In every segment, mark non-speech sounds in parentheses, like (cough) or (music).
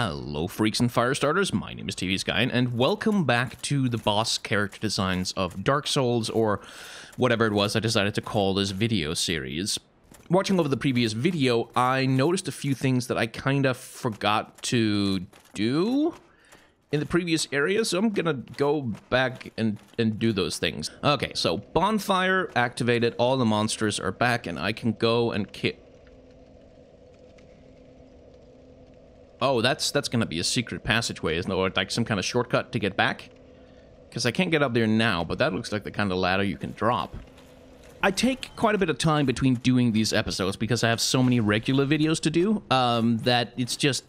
Hello, freaks and fire starters. My name is TB Skyen, and welcome back to the boss character designs of Dark Souls, or whatever it was I decided to call this video series. Watching over the previous video, I noticed a few things that I kind of forgot to do in the previous area, so I'm gonna go back and, and do those things. Okay, so bonfire activated, all the monsters are back, and I can go and kick. Oh, that's that's gonna be a secret passageway, isn't it? Or like some kind of shortcut to get back? Because I can't get up there now, but that looks like the kind of ladder you can drop. I take quite a bit of time between doing these episodes because I have so many regular videos to do um, that it's just...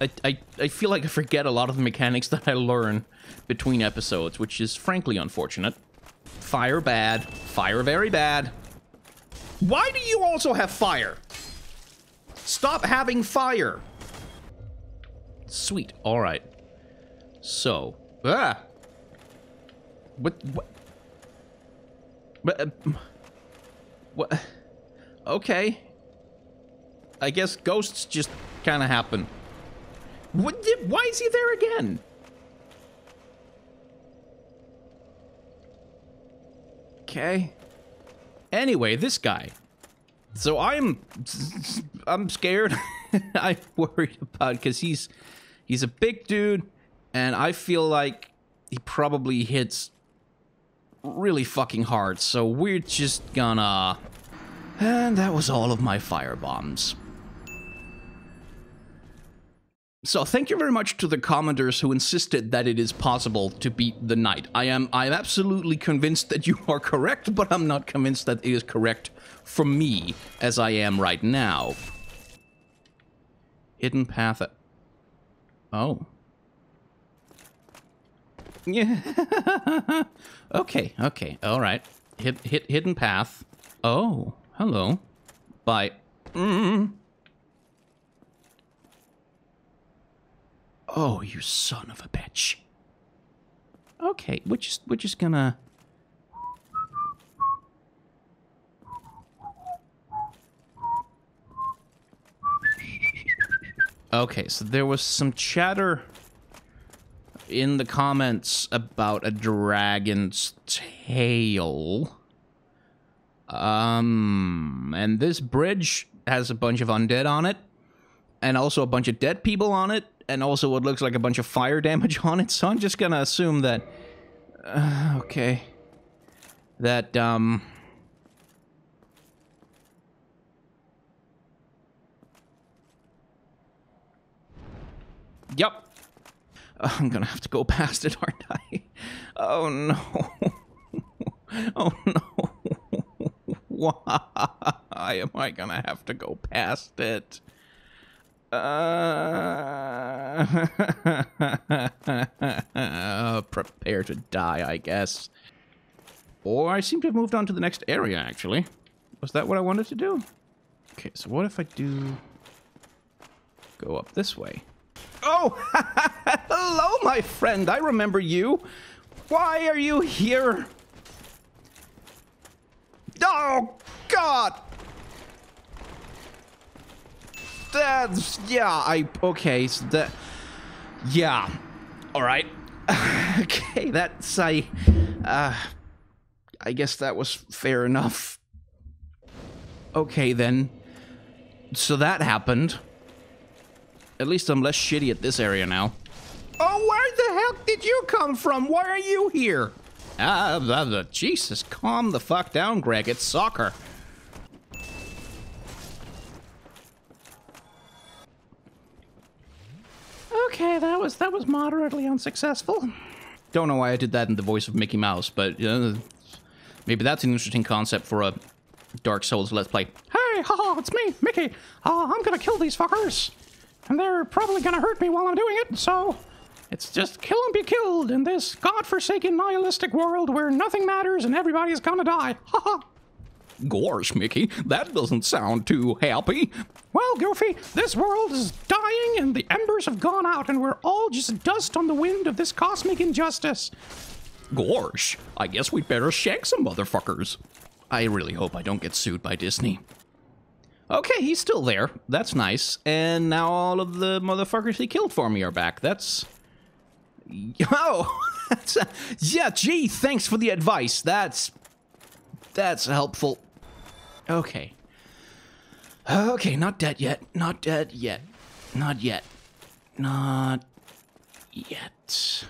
I, I, I feel like I forget a lot of the mechanics that I learn between episodes, which is frankly unfortunate. Fire bad. Fire very bad. Why do you also have fire? Stop having fire. Sweet. All right. So, ah, what? What? But, uh, what? Okay. I guess ghosts just kind of happen. What? Did, why is he there again? Okay. Anyway, this guy. So I'm, I'm scared. (laughs) I'm worried about because he's, he's a big dude, and I feel like he probably hits really fucking hard. So we're just gonna, and that was all of my fire bombs. So thank you very much to the commenters who insisted that it is possible to beat the knight. I am I am absolutely convinced that you are correct, but I'm not convinced that it is correct for me as I am right now. Hidden path. Oh. Yeah. (laughs) okay, okay, all right. Hit, hit, hidden path. Oh, hello. Bye. Mm. Oh, you son of a bitch. Okay, we're just we're just gonna. Okay, so there was some chatter in the comments about a dragon's tail. Um, and this bridge has a bunch of undead on it, and also a bunch of dead people on it, and also what looks like a bunch of fire (laughs) damage on it. So I'm just gonna assume that. Uh, okay. That, um. Yep. I'm gonna have to go past it, aren't I? Oh no. Oh no. Why am I gonna have to go past it? Uh, (laughs) prepare to die, I guess. Or I seem to have moved on to the next area, actually. Was that what I wanted to do? Okay, so what if I do... Go up this way? Oh! (laughs) Hello, my friend! I remember you! Why are you here? Oh, God! That's... Yeah, I... Okay, so that... Yeah. Alright. (laughs) okay, that's... I... Uh... I guess that was fair enough. Okay, then. So that happened. At least I'm less shitty at this area now. Oh, where the hell did you come from? Why are you here? Ah, uh, uh, Jesus, calm the fuck down, Greg. It's soccer. Okay, that was that was moderately unsuccessful. Don't know why I did that in the voice of Mickey Mouse, but uh, maybe that's an interesting concept for a Dark Souls Let's Play. Hey, haha, it's me, Mickey. Uh, I'm gonna kill these fuckers. And they're probably gonna hurt me while I'm doing it, so... It's just kill and be killed in this godforsaken nihilistic world where nothing matters and everybody's gonna die. Haha. Gosh, Mickey, that doesn't sound too happy. Well, Goofy, this world is dying and the embers have gone out and we're all just dust on the wind of this cosmic injustice. Gosh, I guess we'd better shank some motherfuckers. I really hope I don't get sued by Disney. Okay, he's still there. That's nice. And now all of the motherfuckers he killed for me are back. That's... (laughs) Oh! (laughs) That's a... Yeah, gee, thanks for the advice. That's... That's helpful. Okay. Okay, not dead yet. Not dead yet. Not yet. Not yet.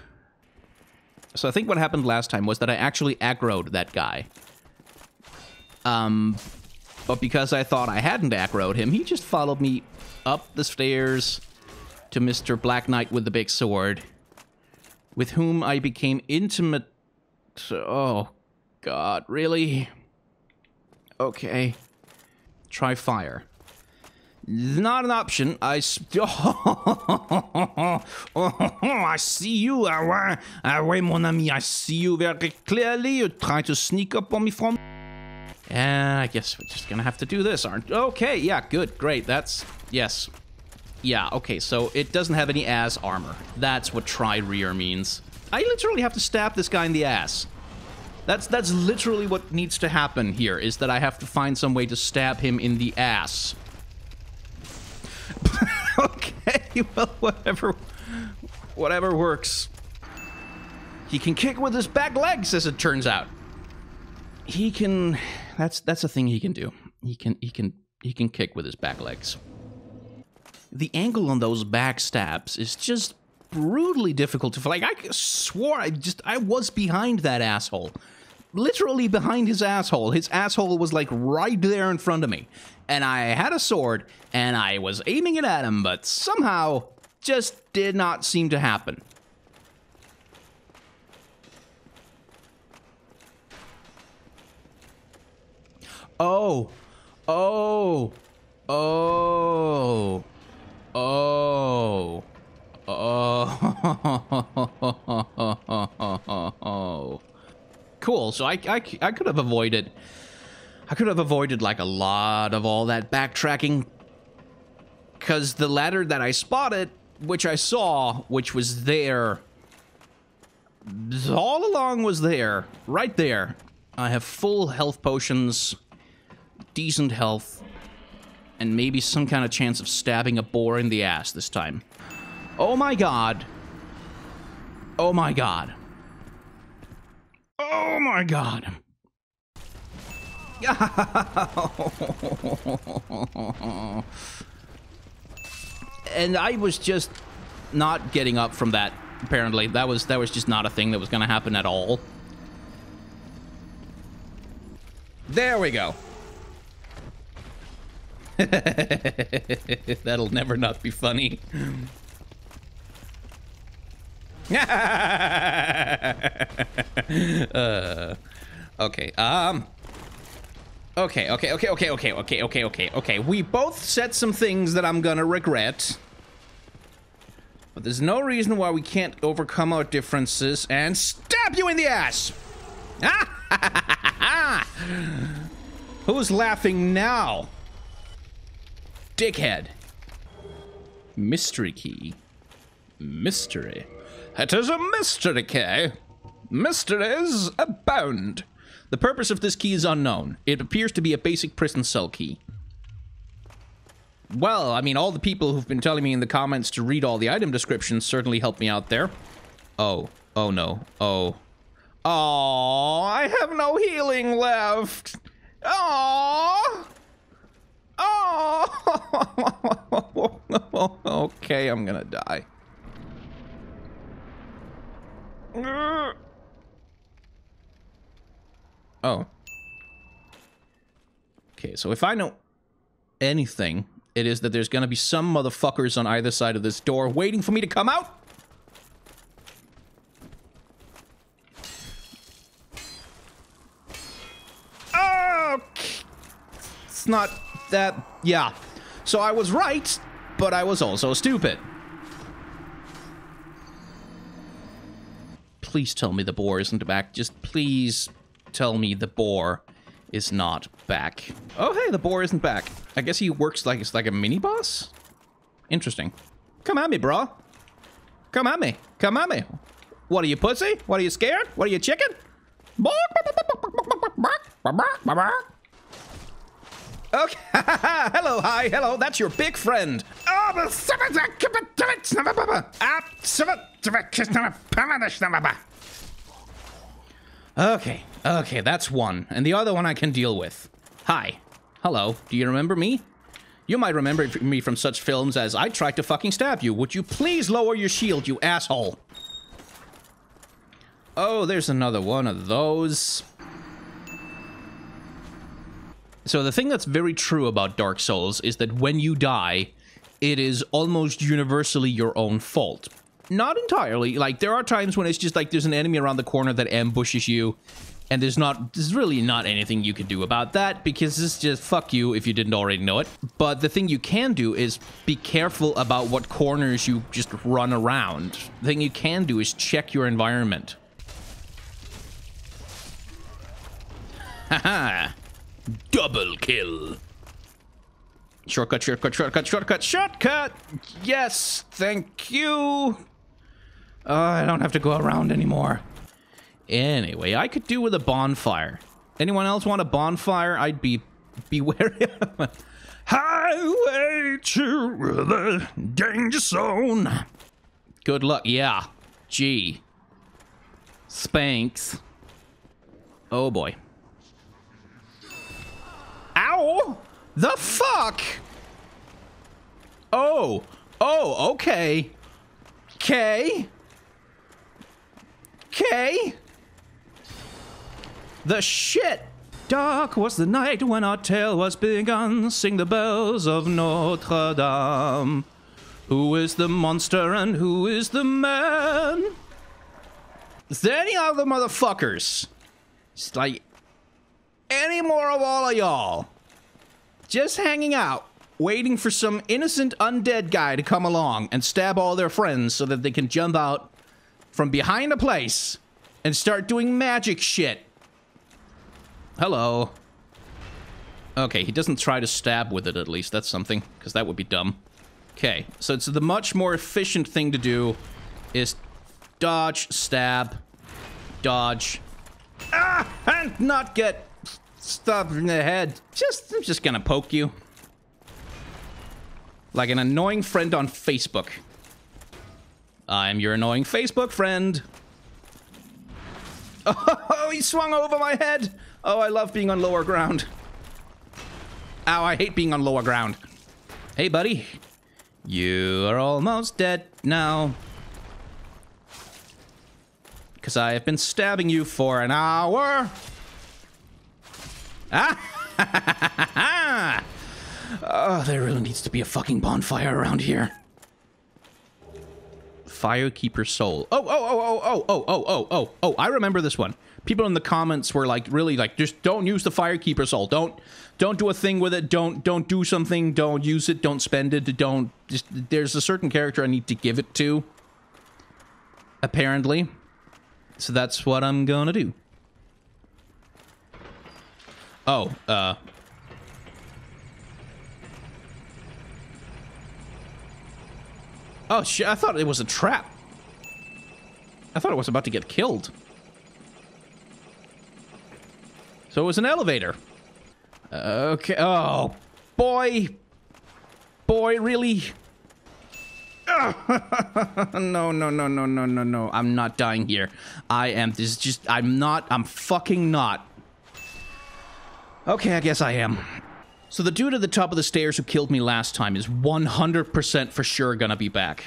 So I think what happened last time was that I actually aggroed that guy. Um, but because I thought I hadn't aggroed him, he just followed me up the stairs to Mr. Black Knight with the big sword, with whom I became intimate. Oh, God, really? Okay. Try fire. Not an option. I. Oh, (laughs) I see you. Ah, ah, ouais, mon ami. I see you very clearly. You try to sneak up on me from. And I guess we're just gonna have to do this, aren't? Okay, yeah, good, great. That's yes, yeah. Okay, so it doesn't have any ass armor. That's what try rear means. I literally have to stab this guy in the ass. That's that's literally what needs to happen here. Is that I have to find some way to stab him in the ass. (laughs) okay, (laughs) well, whatever, whatever works. He can kick with his back legs, as it turns out. He can. That's that's a thing he can do. He can he can he can kick with his back legs. The angle on those back stabs is just brutally difficult to like. I swore I just I was behind that asshole literally behind his asshole. His asshole was like right there in front of me. And I had a sword and I was aiming it at him, but somehow just did not seem to happen. Oh, oh, oh, oh, oh. (laughs) Cool. So I, I, I could have avoided... I could have avoided, like, a lot of all that backtracking. Because the ladder that I spotted, which I saw, which was there... All along was there. Right there. I have full health potions, decent health, and maybe some kind of chance of stabbing a boar in the ass this time. Oh my god. Oh my god. Oh my god. (laughs) and I was just not getting up from that apparently. That was that was just not a thing that was going to happen at all. There we go. (laughs) That'll never not be funny. (laughs) uh, okay. Um. Okay, okay, okay, okay, okay, okay, okay, okay, okay. We both said some things that I'm gonna regret. But there's no reason why we can't overcome our differences and stab you in the ass! (laughs) Who's laughing now? Dickhead. Mystery key. Mystery. It is a mystery key. Mysteries abound. The purpose of this key is unknown. It appears to be a basic prison cell key. Well, I mean, all the people who've been telling me in the comments to read all the item descriptions certainly helped me out there. Oh. Oh, no. Oh. Oh, I have no healing left. Oh. Oh. (laughs) okay, I'm gonna die. Oh. Okay, so if I know anything, it is that there's gonna be some motherfuckers on either side of this door waiting for me to come out. Okay. It's not that... Yeah. So I was right, but I was also stupid. please tell me the boar isn't back. Just please tell me the boar is not back. Oh, hey, the boar isn't back. I guess he works like it's like a mini boss. Interesting. Come at me, bro. Come at me. Come at me. What are you, pussy? What are you scared? What are you, chicken? Okay. (laughs) hello, hi, hello. That's your big friend. Okay, okay, that's one. And the other one I can deal with. Hi. Hello. Do you remember me? You might remember me from such films as I tried to fucking stab you. Would you please lower your shield, you asshole? Oh, there's another one of those. So the thing that's very true about Dark Souls is that when you die, it is almost universally your own fault. Not entirely. Like, there are times when it's just like there's an enemy around the corner that ambushes you, and there's not, there's really not anything you can do about that because it's just fuck you if you didn't already know it. But the thing you can do is be careful about what corners you just run around. The thing you can do is check your environment. (laughs) Haha. Double kill. Shortcut, shortcut, shortcut, shortcut, shortcut! Yes, thank you! Uh, I don't have to go around anymore. Anyway, I could do with a bonfire. Anyone else want a bonfire? I'd be be (laughs) wary of Highway to the danger zone. Good luck. Yeah. Gee. Spanks. Oh boy. Ow! The fuck? Oh. Oh, okay. Okay. Okay. The shit. Dark was the night when our tale was begun. Sing the bells of Notre Dame. Who is the monster and who is the man? Is there any other motherfuckers? It's like any more of all of y'all just hanging out, waiting for some innocent undead guy to come along and stab all their friends so that they can jump out from behind a place and start doing magic shit. Hello. Okay, he doesn't try to stab with it at least. That's something, because that would be dumb. Okay, so it's the much more efficient thing to do is dodge, stab, dodge, ah, and not get stabbed in the head. Just, I'm just gonna poke you. Like an annoying friend on Facebook. I'm your annoying Facebook friend. (laughs) Oh, he swung over my head. Oh, I love being on lower ground. Ow, I hate being on lower ground. Hey, buddy. You are almost dead now. Because I have been stabbing you for an hour. Ah! (laughs) oh, there really needs to be a fucking bonfire around here. Firekeeper Soul. Oh, oh, oh, oh, oh, oh, oh, oh, oh, oh, I remember this one. People in the comments were like, really like, just don't use the Firekeeper Soul. Don't, don't do a thing with it. Don't, don't do something. Don't use it. Don't spend it. Don't, just, there's a certain character I need to give it to. Apparently. So that's what I'm gonna do. Oh, uh... Oh, shit, I thought it was a trap. I thought it was about to get killed. So it was an elevator. Okay, oh, boy. Boy, really? (laughs) no, no, no, no, no, no, no. I'm not dying here. I am, this is just, I'm not, I'm fucking not. Okay, I guess I am. So the dude at the top of the stairs who killed me last time is 100% for sure gonna be back.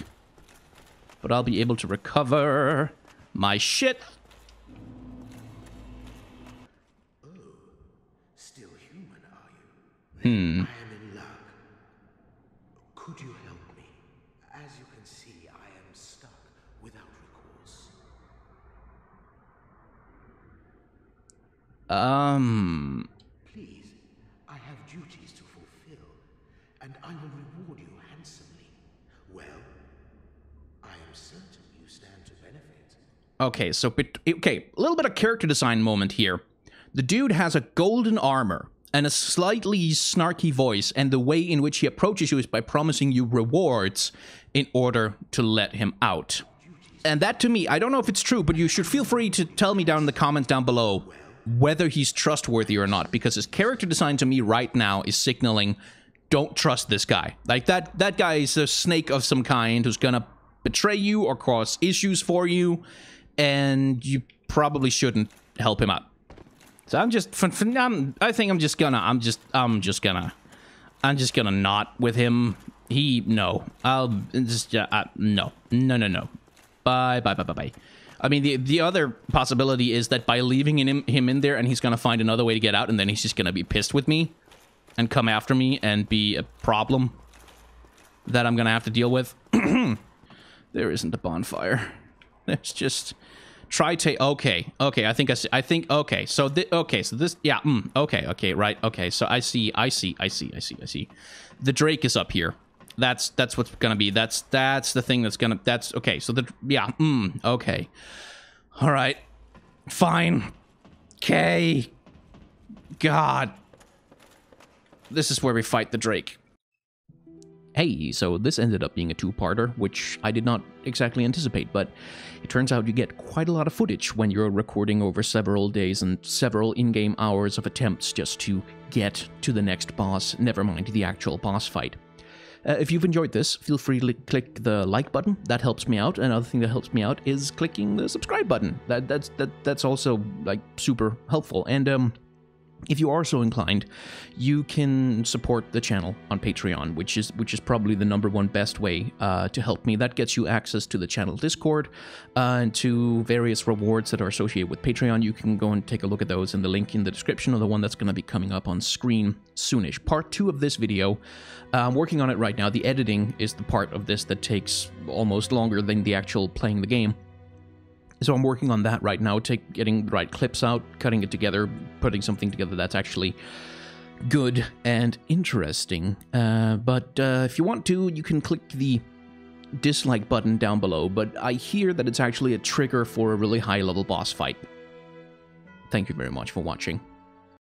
But I'll be able to recover my shit. Oh, still human, are you? Hmm. I am in luck. Could you help me? As you can see, I am stuck without recourse. Um... Have duties to fulfill, and I will reward you handsomely. Well, I am certain you stand to benefit. Okay, so, okay, a little bit of character design moment here. The dude has a golden armor and a slightly snarky voice, and the way in which he approaches you is by promising you rewards in order to let him out. And that to me, I don't know if it's true, but you should feel free to tell me down in the comments down below whether he's trustworthy or not because his character design to me right now is signaling don't trust this guy. Like that that guy is a snake of some kind who's going to betray you or cause issues for you and you probably shouldn't help him out. So I'm just I'm, I think I'm just gonna I'm just I'm just gonna I'm just gonna not with him. He no. I'll just uh, no. No no no. Bye bye bye bye bye. I mean, the the other possibility is that by leaving him him in there, and he's gonna find another way to get out, and then he's just gonna be pissed with me, and come after me and be a problem that I'm gonna have to deal with. (clears throat) there isn't a bonfire. There's just try to Okay, okay. I think I see. I think okay. So th- okay. So this. Yeah. Mm, okay. Okay. Right. Okay. So I see. I see. I see. I see. I see. The Drake is up here. That's that's what's gonna be. That's that's the thing that's gonna. That's okay. So the yeah. Mm, okay. All right. Fine. Okay. God. This is where we fight the Drake. Hey, so this ended up being a two-parter, which I did not exactly anticipate, but it turns out you get quite a lot of footage when you're recording over several days and several in-game hours of attempts just to get to the next boss, never mind the actual boss fight. Uh, if you've enjoyed this, feel free to click the like button. That helps me out. Another thing that helps me out is clicking the subscribe button. That that's that that's also like super helpful. And um, if you are so inclined, you can support the channel on Patreon, which is which is probably the number one best way uh, to help me. That gets you access to the channel Discord uh, and to various rewards that are associated with Patreon. You can go and take a look at those in the link in the description, or the one that's going to be coming up on screen soonish. Part two of this video, uh, I'm working on it right now. The editing is the part of this that takes almost longer than the actual playing the game. So I'm working on that right now, take getting the right clips out, cutting it together, putting something together that's actually good and interesting. Uh, but uh, if you want to, you can click the dislike button down below, but I hear that it's actually a trigger for a really high level boss fight. Thank you very much for watching.